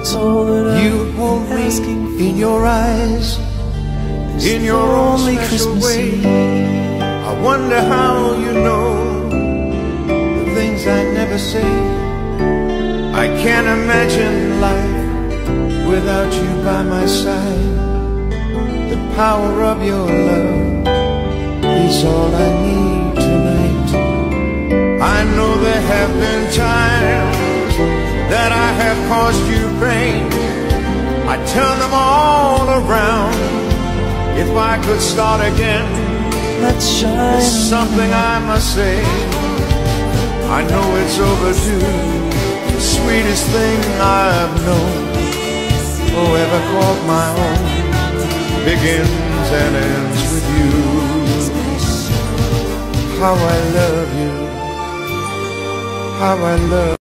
It's all that You I'm hold me asking for. in your eyes, in your own only special Christmas way. Eve. I wonder how you know the things I never say. I can't imagine life without you by my side. The power of your love that I have caused you pain. I turn them all around. If I could start again, Let's shine. there's something I must say. I know it's overdue. The sweetest thing I've known, or ever called my own, begins and ends with you. How I love you. How I love